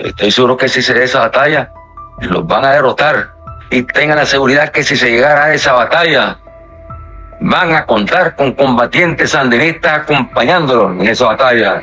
Estoy seguro que si se da esa batalla, los van a derrotar. Y tengan la seguridad que si se llegara a esa batalla, van a contar con combatientes sandinistas acompañándolos en esa batalla.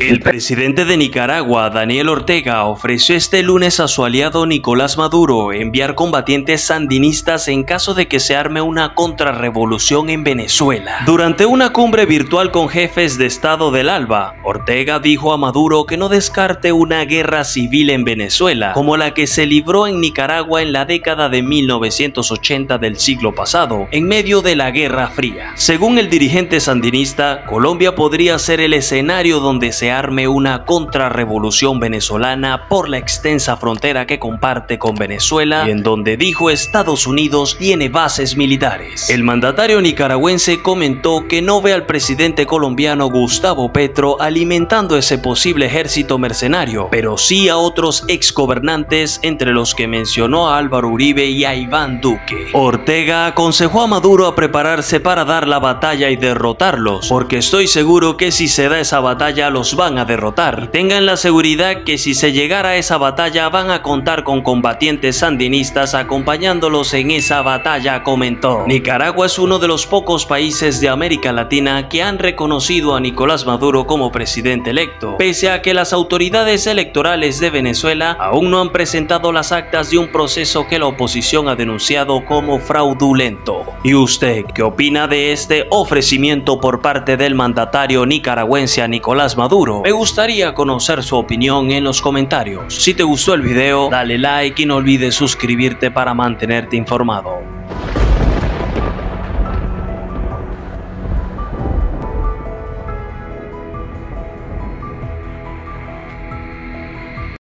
El presidente de Nicaragua, Daniel Ortega, ofreció este lunes a su aliado Nicolás Maduro enviar combatientes sandinistas en caso de que se arme una contrarrevolución en Venezuela. Durante una cumbre virtual con jefes de Estado del ALBA, Ortega dijo a Maduro que no descarte una guerra civil en Venezuela, como la que se libró en Nicaragua en la década de 1980 del siglo pasado, en medio de la Guerra Fría. Según el dirigente sandinista, Colombia podría ser el escenario donde se arme una contrarrevolución venezolana por la extensa frontera que comparte con Venezuela y en donde dijo Estados Unidos tiene bases militares. El mandatario nicaragüense comentó que no ve al presidente colombiano Gustavo Petro alimentando ese posible ejército mercenario, pero sí a otros exgobernantes entre los que mencionó a Álvaro Uribe y a Iván Duque. Ortega aconsejó a Maduro a prepararse para dar la batalla y derrotarlos, porque estoy seguro que si se da esa batalla los van a derrotar. Tengan la seguridad que si se llegara a esa batalla van a contar con combatientes sandinistas acompañándolos en esa batalla, comentó. Nicaragua es uno de los pocos países de América Latina que han reconocido a Nicolás Maduro como presidente electo, pese a que las autoridades electorales de Venezuela aún no han presentado las actas de un proceso que la oposición ha denunciado como fraudulento. ¿Y usted qué opina de este ofrecimiento por parte del mandatario nicaragüense a Nicolás Maduro? Me gustaría conocer su opinión en los comentarios. Si te gustó el video, dale like y no olvides suscribirte para mantenerte informado.